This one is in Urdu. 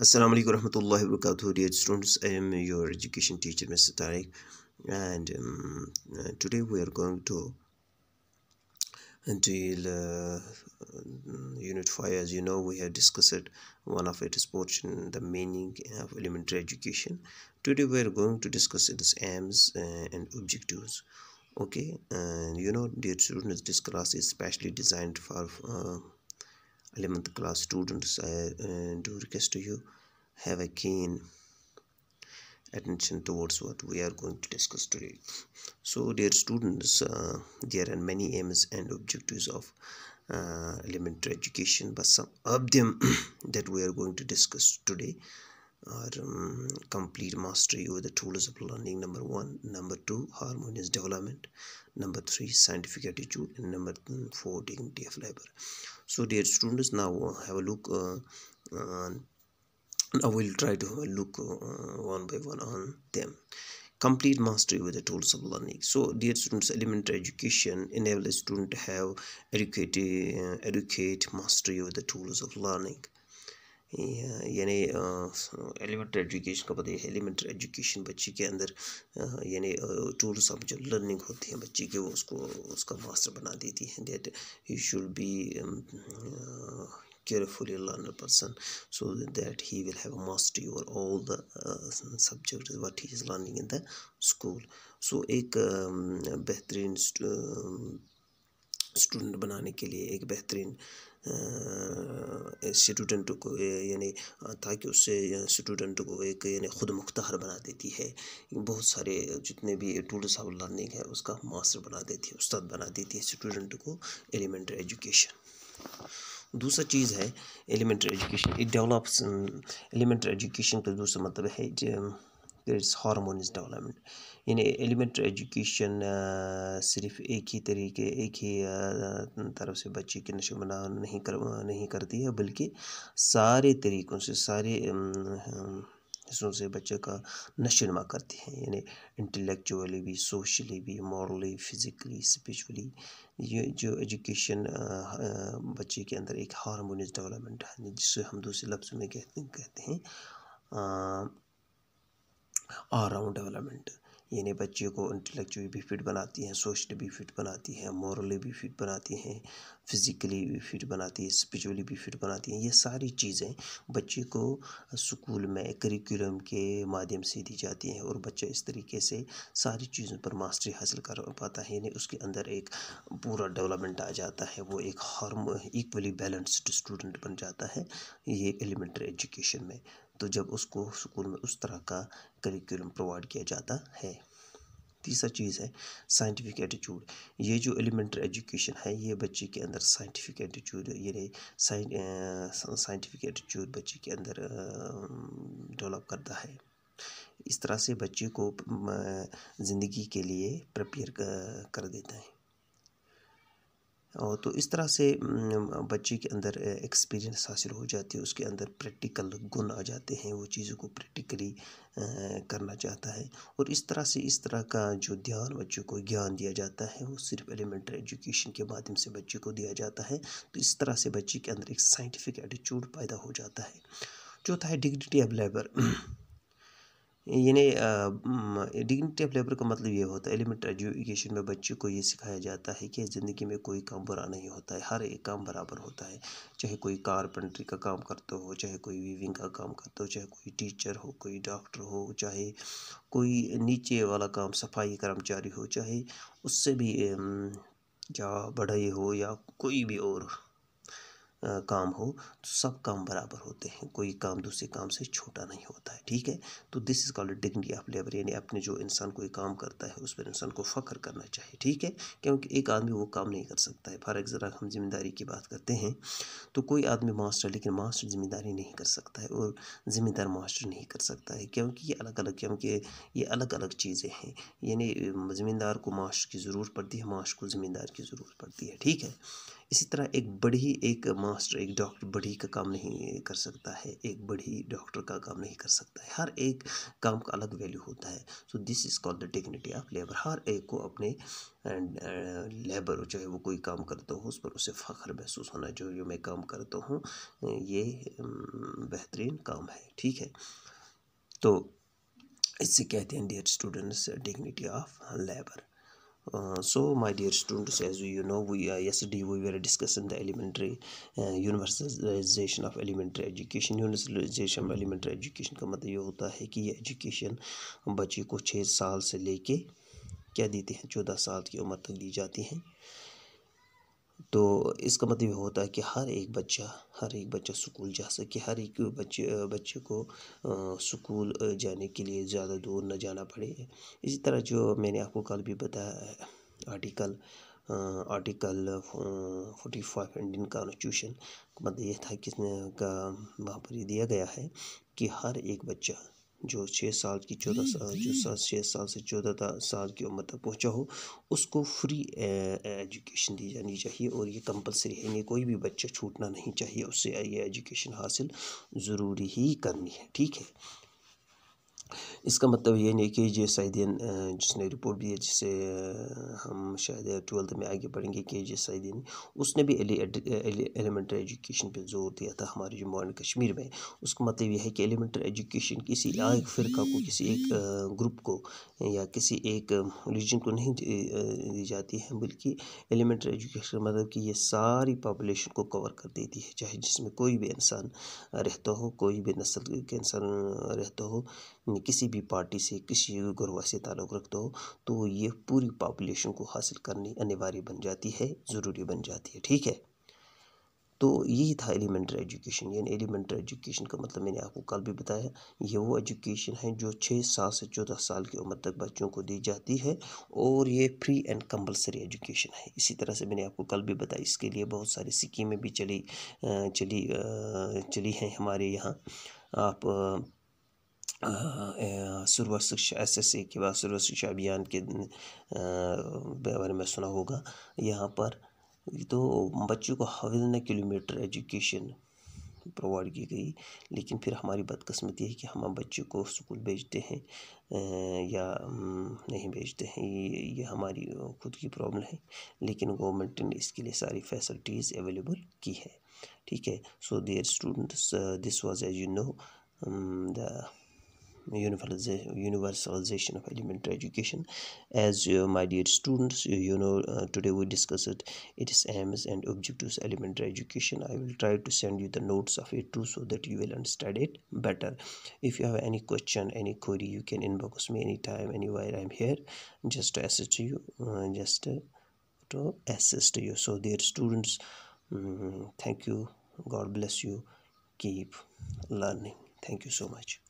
Assalamu alaikum warahmatullahi wabarakatuh dear students. I am your education teacher Mr. Tariq. And um, uh, today we are going to deal uh, unit 5 as you know we have discussed one of its portion the meaning of elementary education. Today we are going to discuss its aims uh, and objectives. Okay? And you know dear students this class is specially designed for uh, 11th class students i uh, do request to you have a keen attention towards what we are going to discuss today. So dear students uh, there are many aims and objectives of uh, elementary education but some of them that we are going to discuss today are um, complete mastery over the tools of learning number one number two harmonious development number three scientific attitude and number four dignity of labor. So dear students now have a look uh, on I will try to look uh, one by one on them. Complete mastery with the tools of learning. So dear students elementary education enable a student to have educate uh, adequate mastery with the tools of learning یعنی ایلیمنٹری ایجوکیشن کا پتہ ہے ایلیمنٹری ایجوکیشن بچی کے اندر یعنی ٹولس آف جو لرننگ ہوتی ہیں بچی کے وہ اس کو اس کا ماسٹر بنا دیتی ہیں. That he should be carefully learner person so that he will have have mastery over all the uh, subjects what he is learning in the ایک بہترین اسٹوڈنٹ بنانے کے لیے ایک بہترین اسٹوڈنٹ کو یعنی تاکہ اس سے اسٹوڈنٹ کو ایک یعنی خود مختار بنا دیتی ہے۔ بہت سارے جتنے بھی ٹولس آف لرننگ ہے اس کا ماسٹر بنا دیتی ہے، استاد بنا دیتی ہے اسٹوڈنٹ کو ایلیمنٹری ایجوکیشن دوسرا چیز ہے elementary education develops elementary education کا دوسرا مطلب ہے جی، اٹس ہارمونز ڈیولپمنٹ یعنی ایلیمنٹری ایجوکیشن صرف ایک ہی طریقے، ایک ہی طرف سے بچے کے نشو منا نہیں کر، نہیں کرتی ہے، بلکہ سارے طریقوں سے، سارے حصوں سے بچے کا نشو نما کرتی ہیں یعنی انٹلیکچولی بھی سوشلی بھی مورلی فزیکلی اسپریچولی یہ جو ایجوکیشن بچے کے اندر ایک ہارمونیز ڈیولپمنٹ ہے، جسے ہم دوسرے لفظ میں کہتے ہیں آل راؤنڈ ڈیولپمنٹ یعنی بچے کو انٹلیکچولی بھی فٹ بناتی ہیں، سوشلی بھی فٹ بناتی ہیں مورلی بھی فٹ بناتی ہیں فزیکلی بھی فٹ بناتی ہے اسپریچولی بھی فٹ بناتی ہیں، یہ ساری چیزیں بچے کو اسکول میں کریکولم کے مادھیم سے دی جاتی ہیں اور بچہ اس طریقے سے ساری چیزوں پر ماسٹری حاصل کر پاتا ہے یعنی اس کے اندر ایک پورا ڈیولپمنٹ آ جاتا ہے، وہ ایک ہارمو ایکولی بیلنسڈ اسٹوڈنٹ بن جاتا ہے، یہ ایلیمنٹری ایجوکیشن میں۔ تو جب اس کو اسکول میں اس طرح کا کریکولم پرووائڈ کیا جاتا ہے۔ تیسرا چیز ہے سائنٹیفک ایٹیچیوڈ یہ جو ایلیمنٹری ایجوکیشن ہے، یہ بچے کے اندر سائنٹیفک ایٹیچیوڈ یعنی سائنٹیفک ایٹیچیوڈ بچے کے اندر ڈیولپ کرتا ہے۔ اس طرح سے بچے کو زندگی کے لیے پریپئر کر دیتا ہے۔ تو اس طرح سے بچے کے اندر ایکسپیرینس حاصل ہو جاتی ہے، اس کے اندر پریکٹیکل گن آ جاتے ہیں، وہ چیزوں کو پریکٹیکلی کرنا چاہتا ہے۔ اور اس طرح سے اس طرح کا جو دھیان بچوں کو گیان دیا جاتا ہے، وہ صرف ایلیمنٹری ایجوکیشن کے مادھیم سے بچے کو دیا جاتا ہے۔ تو اس طرح سے بچے کے اندر ایک سائنٹیفک ایٹیچیوڈ پیدا ہو جاتا ہے۔ چوتھا ہے ڈگنیٹی آف لیبر یعنی ڈگنیٹی آف لیبر کا مطلب یہ ہوتا ہے، ایلیمنٹ ایجوکیشن میں بچے کو یہ سکھایا جاتا ہے کہ زندگی میں کوئی کام برا نہیں ہوتا ہے، ہر ایک کام برابر ہوتا ہے۔ چاہے کوئی کارپنٹری کا کام کرتا ہو، چاہے کوئی ویونگ کا کام کرتا ہو، چاہے کوئی ٹیچر ہو، کوئی ڈاکٹر ہو، چاہے کوئی نیچے والا کام، صفائی کرمچاری ہو، چاہے اس سے بھی یا بڑھئی ہو یا کوئی بھی اور۔ کام ہو تو سب کام برابر ہوتے ہیں۔ کوئی کام دوسرے کام سے چھوٹا نہیں ہوتا ہے، ٹھیک ہے؟ تو this is called dignity of labour یعنی اپنے جو انسان کوئی کام کرتا ہے، اس پر انسان کو فخر کرنا چاہیے، ٹھیک ہے؟ کیونکہ ایک آدمی وہ کام نہیں کر سکتا ہے۔ فار ایگزامپل ہم ذمہ داری کی بات کرتے ہیں تو کوئی آدمی ماسٹر لیکن ماسٹر ذمہ داری نہیں کر سکتا ہے اور ذمہ دار ماسٹر نہیں کر سکتا ہے۔ کیونکہ یہ الگ الگ، کیونکہ یہ الگ الگ چیزیں ہیں۔ یعنی ذمہ دار کو ماسٹر کی ضرورت پڑتی ہے ماسٹر کو ذمہ دار کی ضرورت پڑتی ہے، ٹھیک ہے؟ اسی طرح ایک بڑی ایک ماسٹر، ایک ڈاکٹر بڑی کا کام نہیں کر سکتا ہے، ایک بڑی ڈاکٹر کا کام نہیں کر سکتا ہے۔ ہر ایک کام کا الگ ویلیو ہوتا ہے۔ So this is call the dignity of labour ہر ایک کو اپنے لیبر چاہے uh, وہ کوئی کام کرتا ہو، اس پر اسے فخر محسوس ہونا جو جو میں کام کرتا ہوں، یہ بہترین کام ہے۔ ٹھیک ہے؟ تو اس سے کہتے ہیں dear students dignity of labour so my dear students as you know we yesterday we were discussing the elementary universalization of elementary education universalization of elementary education کا مطلب یہ ہوتا ہے کہ یہ ایجوکیشن بچے کو چھ سال سے لے کے کیا دیتے ہیں چودہ سال کی عمر تک دی جاتی ہیں تو اس کا مطلب یہ ہوتا ہے کہ ہر ایک بچہ، ہر ایک بچہ سکول جا سکے، ہر ایک بچے بچے کو سکول جانے کے لیے زیادہ دور نہ جانا پڑے۔ اسی طرح جو میں نے آپ کو کل بھی بتایا ہے، article article forty five Indian constitution مطلب یہ تھا کہ کا وہاں پر یہ دیا گیا ہے کہ ہر ایک بچہ جو چھ سال کی چودہ سال جو سال چھ سال سے چودہ سال کی عمر تک پہنچا ہو اس کو فری ایجوکیشن دی جانی چاہیے اور یہ کمپلسری ہے۔ یعنی کوئی بھی بچہ چھوٹنا نہیں چاہیے اس سے یہ ایجوکیشن حاصل ضروری ہی کرنی ہے۔ ٹھیک ہے؟ اس کا مطلب یہ نہیں کہ جے سعیدین جس نے رپورٹ دی ہے، جسے ہم شاید ٹویلتھ میں آگے پڑھیں گے کہ جے سعیدین اس نے بھی ایلیمنٹری ایجوکیشن پہ زور دیا تھا ہمارے جموں اینڈ کشمیر میں۔ اس کا مطلب یہ ہے کہ ایلیمنٹری ایجوکیشن کسی ایک فرقہ کو، کسی ایک گروپ کو، یا کسی ایک ریلیجن کو نہیں دی جاتی ہے، بلکہ ایلیمنٹری ایجوکیشن مطلب کہ یہ ساری پاپولیشن کو کور کر دیتی ہے۔ چاہے جس میں کوئی بھی انسان رہتا ہو، کوئی بھی نسل کے انسان رہتا ہو، کسی بھی پارٹی سے کسی گروہ سے تعلق رکھتا ہو، تو یہ پوری پاپولیشن کو حاصل کرنی انواری بن جاتی ہے، ضروری بن جاتی ہے، ٹھیک ہے؟ تو یہی تھا ایلیمنٹری ایجوکیشن یعنی ایلیمنٹری ایجوکیشن کا مطلب میں نے آپ کو کل بھی بتایا، یہ وہ ایجوکیشن ہے جو چھ سال سے چودہ سال کی عمر تک بچوں کو دی جاتی ہے اور یہ فری اینڈ کمپلسری ایجوکیشن ہے۔ اسی طرح سے میں نے آپ کو کل بھی بتایا، اس کے لیے بہت ساری سکیمیں بھی چلی چلی چلی ہیں ہمارے یہاں۔ آپ سروا شکشا ایس ایس سی کے بعد سروا شکشا ابھیان کے بارے میں سنا ہوگا۔ یہاں پر تو بچوں کو ودن کلو میٹر ایجوکیشن پرووائڈ کی گئی، لیکن پھر ہماری بدقسمتی ہے کہ ہم بچوں کو اسکول بھیجتے ہیں یا نہیں بھیجتے ہیں، یہ ہماری خود کی پرابلم ہے، لیکن گورنمنٹ نے اس کے لیے ساری فیسلٹیز اویلیبل کی ہے ٹھیک ہے۔ So dear students this was as you know the universalization of elementary education. As uh, my dear students you, you know uh, today we discussed it its aims and objectives elementary education. I will try to send you the notes of it too so that you will understand it better. If you have any question any query you can inbox me anytime anywhere i'm here. Just to assist you uh, just uh, to assist you. So dear students um, thank you. God bless you. Keep learning. Thank you so much